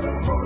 Let's go.